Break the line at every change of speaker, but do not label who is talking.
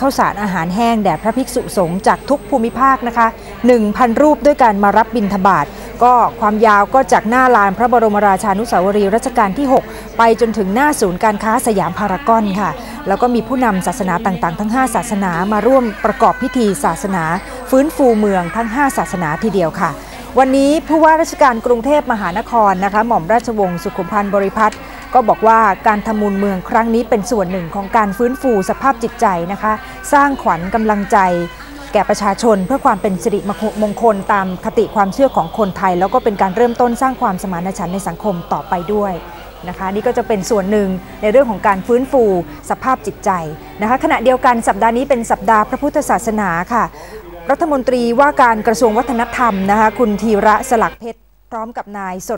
ข้าวสารอาหารแห้งแด่พระภิกษุสงฆ์จากทุกภูมิภาคนะคะ 1,000 รูปด้วยการมารับบิณฑบาตก็ความยาวก็จากหน้าลานพระบรมราชานุสาวรีย์รัชกาลที่ 6 ไปจนถึงหน้าศูนย์การค้าสยามพารากอนค่ะ แล้วก็มีผู้นำศาสนาต่างๆ ทั้ง 5 ศาสนามาร่วมประกอบพิธีศาสนา ฟื้นฟูเมืองทั้ง 5 ศาสนาทีเดียวค่ะ วันนี้ผู้ว่าราชการกรุงเทพมหานครนะคะหม่อมราชวงศ์สุขุมพันธ์บริพัตรก็บอกว่าการทำมูลเมืองครั้งนี้เป็นส่วนหนึ่งของการฟื้นฟูสภาพจิตใจนะคะ สร้างขวัญกำลังใจแก่ประชาชนเพื่อความเป็นสิริมงคลตามคติความเชื่อของคนไทย แล้วก็เป็นการเริ่มต้นสร้างความสมานฉันท์ในสังคมต่อไปด้วยนะคะนี่ก็จะเป็นส่วนหนึ่งในเรื่องของการฟื้นฟูสภาพจิตใจนะคะขณะเดียวกันสัปดาห์นี้เป็นสัปดาห์พระพุทธศาสนาค่ะ รัฐมนตรีว่าการกระทรวงวัฒนธรรมนะคะคุณธีระสลักเพชรพร้อมกับนายสด